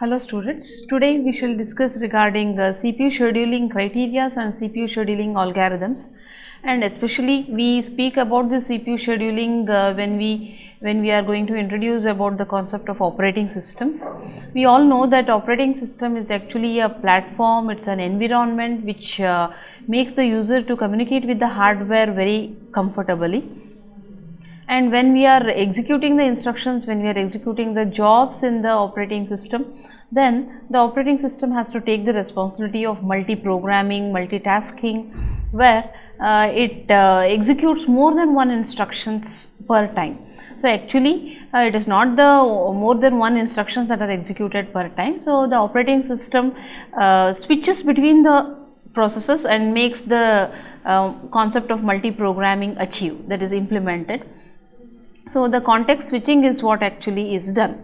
Hello students, today we shall discuss regarding uh, CPU scheduling criteria and CPU scheduling algorithms. And especially we speak about the CPU scheduling uh, when we when we are going to introduce about the concept of operating systems. We all know that operating system is actually a platform, it's an environment which uh, makes the user to communicate with the hardware very comfortably. And when we are executing the instructions when we are executing the jobs in the operating system then the operating system has to take the responsibility of multi-programming multitasking where uh, it uh, executes more than one instructions per time. So actually uh, it is not the more than one instructions that are executed per time. So the operating system uh, switches between the processes and makes the uh, concept of multi-programming achieve that is implemented. So, the context switching is what actually is done.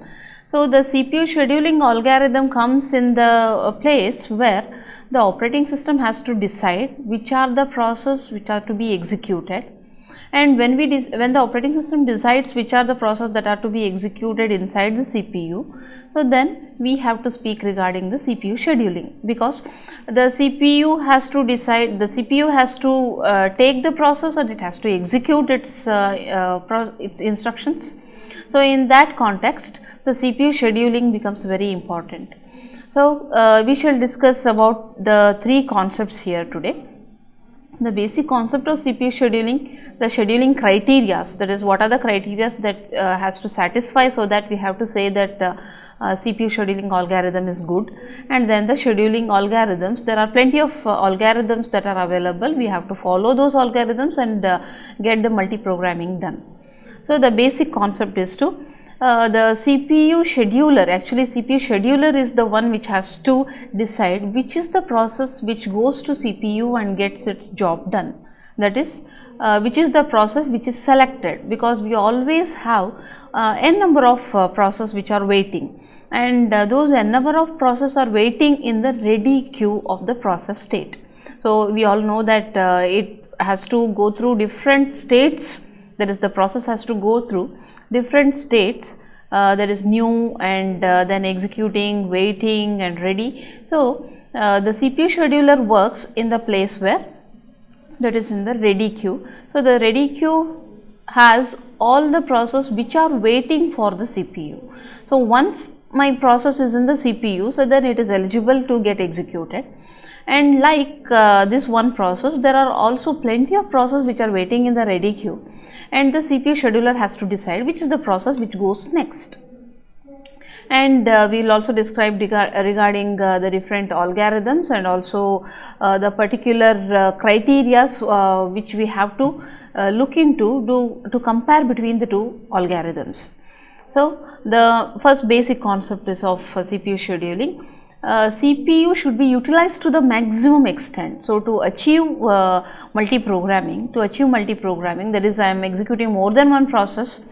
So, the CPU scheduling algorithm comes in the uh, place where the operating system has to decide which are the process which are to be executed and when we when the operating system decides which are the process that are to be executed inside the CPU, so then we have to speak regarding the CPU scheduling because the CPU has to decide the CPU has to uh, take the process and it has to execute its uh, uh, its instructions. So, in that context the CPU scheduling becomes very important. So, uh, we shall discuss about the three concepts here today the basic concept of CPU scheduling, the scheduling criteria that is what are the criteria that uh, has to satisfy so that we have to say that uh, uh, CPU scheduling algorithm is good and then the scheduling algorithms there are plenty of uh, algorithms that are available we have to follow those algorithms and uh, get the multi programming done. So, the basic concept is to uh, the CPU scheduler actually CPU scheduler is the one which has to decide which is the process which goes to CPU and gets its job done that is uh, which is the process which is selected because we always have uh, n number of uh, process which are waiting and uh, those n number of process are waiting in the ready queue of the process state. So, we all know that uh, it has to go through different states that is the process has to go through different states uh, that is new and uh, then executing, waiting and ready. So, uh, the CPU scheduler works in the place where that is in the ready queue. So, the ready queue has all the process which are waiting for the CPU. So, once my process is in the CPU, so then it is eligible to get executed and like uh, this one process there are also plenty of process which are waiting in the ready queue. And the CPU scheduler has to decide which is the process which goes next. And uh, we will also describe regarding uh, the different algorithms and also uh, the particular uh, criteria uh, which we have to uh, look into do, to compare between the two algorithms. So, the first basic concept is of CPU scheduling uh, CPU should be utilized to the maximum extent. So, to achieve uh, multi-programming, to achieve multi-programming that is I am executing more than one process.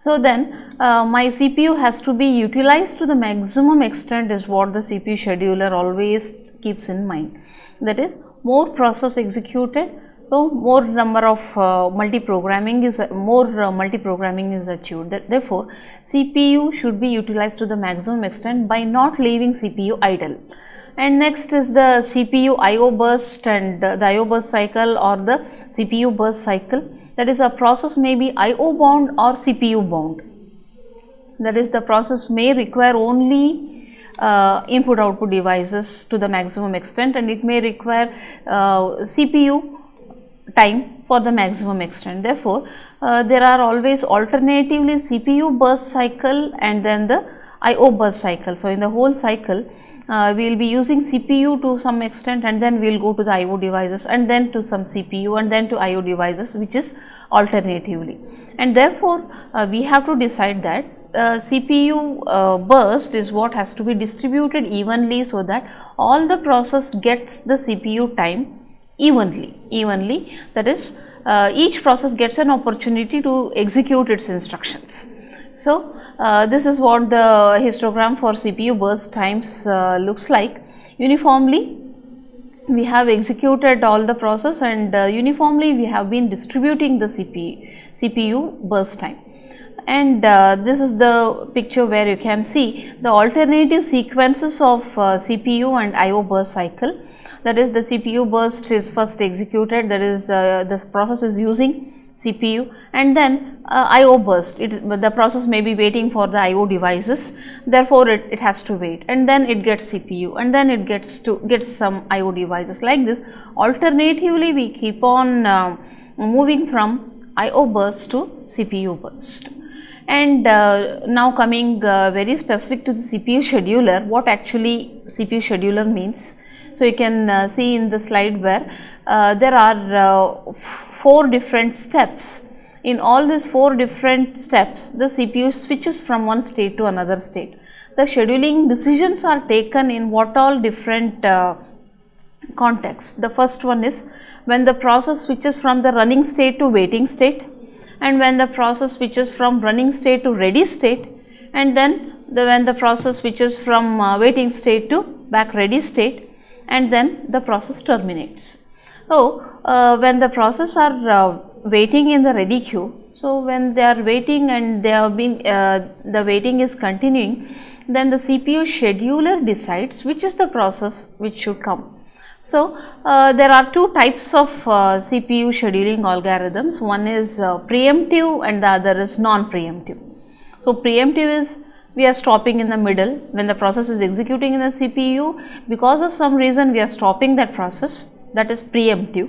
So, then uh, my CPU has to be utilized to the maximum extent is what the CPU scheduler always keeps in mind. That is more process executed so, more number of uh, multi-programming is uh, more uh, multi-programming is achieved. Therefore, CPU should be utilized to the maximum extent by not leaving CPU idle. And next is the CPU IO burst and the IO burst cycle or the CPU burst cycle. That is a process may be IO bound or CPU bound. That is the process may require only uh, input output devices to the maximum extent and it may require uh, CPU time for the maximum extent. Therefore, uh, there are always alternatively CPU burst cycle and then the IO burst cycle. So, in the whole cycle uh, we will be using CPU to some extent and then we will go to the IO devices and then to some CPU and then to IO devices which is alternatively. And therefore, uh, we have to decide that uh, CPU uh, burst is what has to be distributed evenly so that all the process gets the CPU time evenly, evenly that is uh, each process gets an opportunity to execute its instructions. So, uh, this is what the histogram for CPU burst times uh, looks like. Uniformly, we have executed all the process and uh, uniformly we have been distributing the CPU, CPU burst time. And uh, this is the picture where you can see the alternative sequences of uh, CPU and IO burst cycle. That is the CPU burst is first executed. That is uh, this process is using CPU and then uh, IO burst. It the process may be waiting for the IO devices. Therefore it, it has to wait. And then it gets CPU and then it gets to gets some IO devices. Like this alternatively we keep on uh, moving from IO burst to CPU burst and uh, now coming uh, very specific to the CPU scheduler what actually CPU scheduler means so you can uh, see in the slide where uh, there are uh, four different steps. In all these four different steps, the CPU switches from one state to another state. The scheduling decisions are taken in what all different uh, contexts. The first one is when the process switches from the running state to waiting state and when the process switches from running state to ready state and then the, when the process switches from uh, waiting state to back ready state and then the process terminates. So, uh, when the process are uh, waiting in the ready queue, so when they are waiting and they have been uh, the waiting is continuing, then the CPU scheduler decides which is the process which should come. So, uh, there are two types of uh, CPU scheduling algorithms, one is uh, preemptive and the other is non-preemptive. So, preemptive is we are stopping in the middle when the process is executing in the CPU because of some reason we are stopping that process that is preemptive.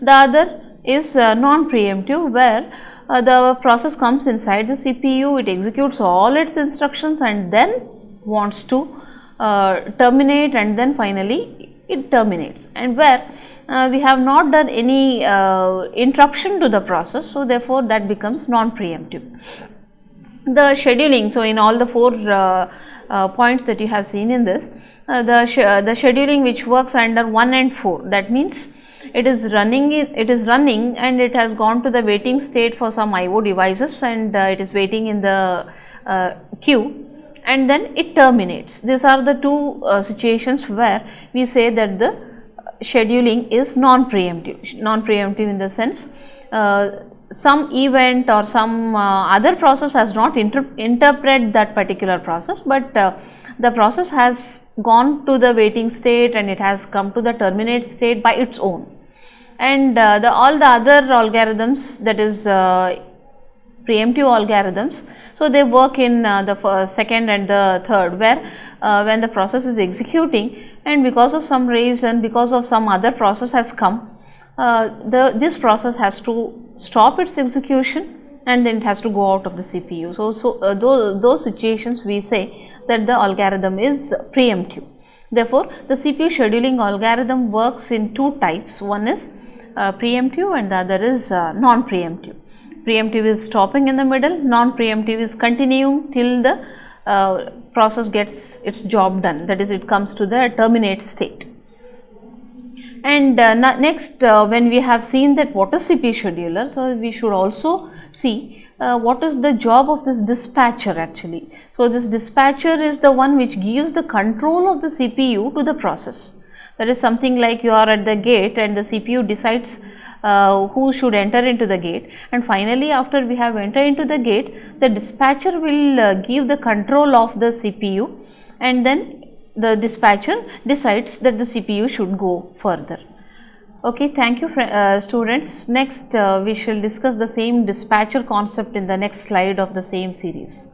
The other is uh, non-preemptive where uh, the process comes inside the CPU, it executes all its instructions and then wants to uh, terminate and then finally it terminates and where uh, we have not done any uh, interruption to the process so therefore that becomes non-preemptive. The scheduling so in all the four uh, uh, points that you have seen in this uh, the the scheduling which works under 1 and 4 that means it is running it is running and it has gone to the waiting state for some IO devices and uh, it is waiting in the uh, queue and then it terminates these are the two uh, situations where we say that the scheduling is non preemptive non preemptive in the sense some event or some uh, other process has not inter interpret that particular process, but uh, the process has gone to the waiting state and it has come to the terminate state by its own. And uh, the all the other algorithms that is uh, preemptive algorithms, so they work in uh, the second and the third where uh, when the process is executing and because of some reason because of some other process has come uh, the this process has to stop its execution and then it has to go out of the CPU. So, so uh, those, those situations we say that the algorithm is preemptive. Therefore, the CPU scheduling algorithm works in two types. One is uh, preemptive and the other is uh, non-preemptive. Preemptive is stopping in the middle, non-preemptive is continuing till the uh, process gets its job done that is it comes to the terminate state. And uh, next uh, when we have seen that what is CPU scheduler, so we should also see uh, what is the job of this dispatcher actually. So this dispatcher is the one which gives the control of the CPU to the process. That is something like you are at the gate and the CPU decides uh, who should enter into the gate and finally after we have entered into the gate the dispatcher will uh, give the control of the CPU and then the dispatcher decides that the CPU should go further. Okay, thank you uh, students. Next uh, we shall discuss the same dispatcher concept in the next slide of the same series.